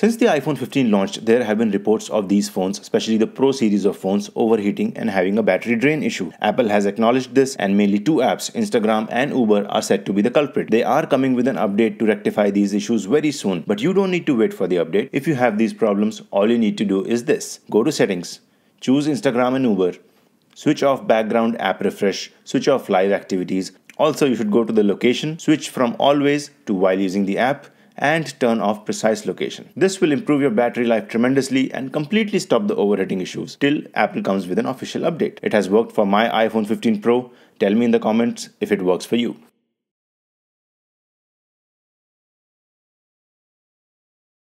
Since the iPhone 15 launched, there have been reports of these phones, especially the Pro series of phones, overheating and having a battery drain issue. Apple has acknowledged this and mainly two apps, Instagram and Uber, are said to be the culprit. They are coming with an update to rectify these issues very soon, but you don't need to wait for the update. If you have these problems, all you need to do is this. Go to settings, choose Instagram and Uber, switch off background app refresh, switch off live activities. Also, you should go to the location, switch from always to while using the app, and turn off precise location. This will improve your battery life tremendously and completely stop the overheating issues till Apple comes with an official update. It has worked for my iPhone 15 Pro. Tell me in the comments if it works for you.